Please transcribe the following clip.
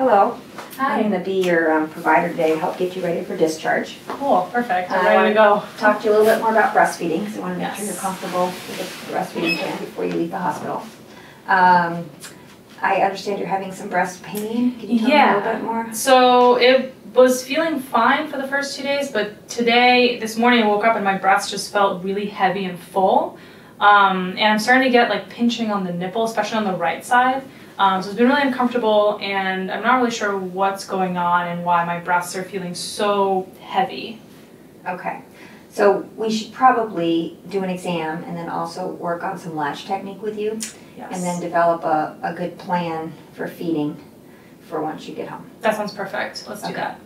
Hello. Hi. I'm going to be your um, provider today to help get you ready for discharge. Cool. Perfect. I'm ready to go. Talk to you a little bit more about breastfeeding, because I want to make sure you're comfortable with the breastfeeding plan before you leave the hospital. Um, I understand you're having some breast pain. Can you tell me a little bit more? So it was feeling fine for the first two days, but today, this morning, I woke up and my breasts just felt really heavy and full. Um, and I'm starting to get like pinching on the nipple, especially on the right side. Um, so it's been really uncomfortable, and I'm not really sure what's going on and why my breasts are feeling so heavy. Okay. So we should probably do an exam and then also work on some latch technique with you, Yes. and then develop a, a good plan for feeding for once you get home. that sounds perfect. Let's do Okay. that.